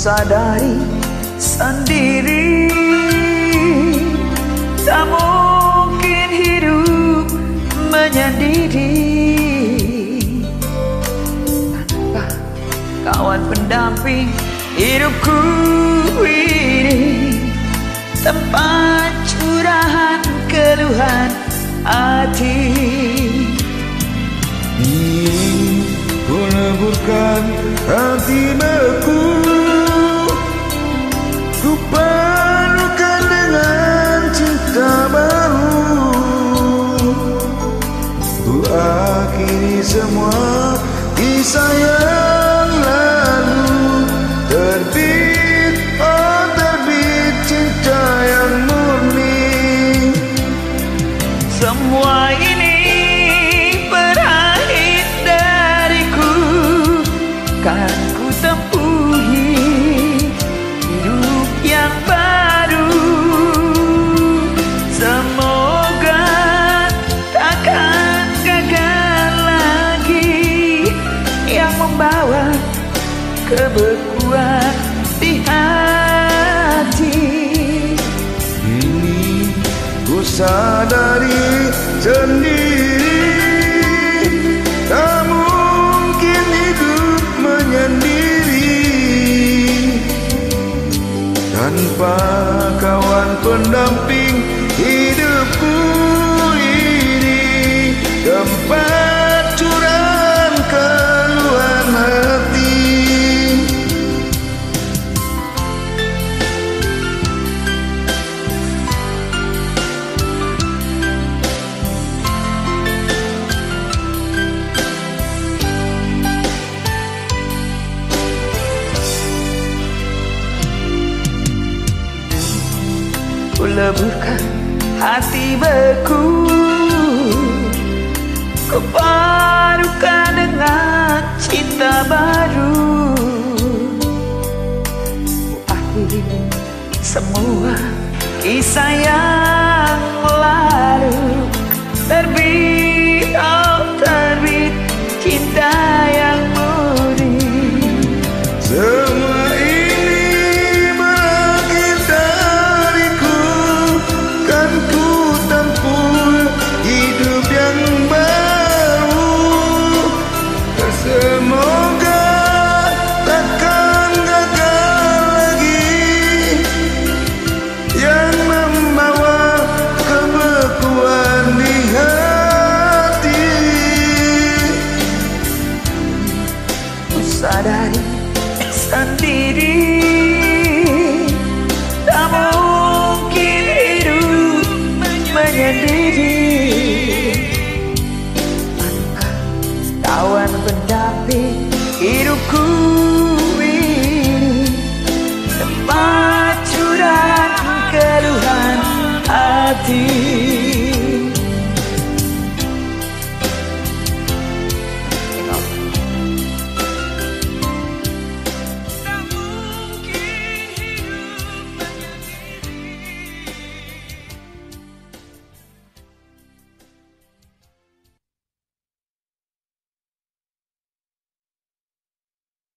sadari sendiri. Tak mungkin hidup menyendiri Tanpa kawan pendamping hidupku ini. Tempat curahan keluhan hati. Ingin ku leburkan hati beku Ku dengan cinta baru. Ku akhiri semua kisah yang kebekuan di hati. Ini ku sadari sendiri Tak mungkin hidup menyendiri. Tanpa kawan pendamping leburkan hati beku. Ku padukan dengan cinta baru. Akhiri semua kisah yang sendiri Tak mungkin hidup menyendiri. Tanpa kawan pendamping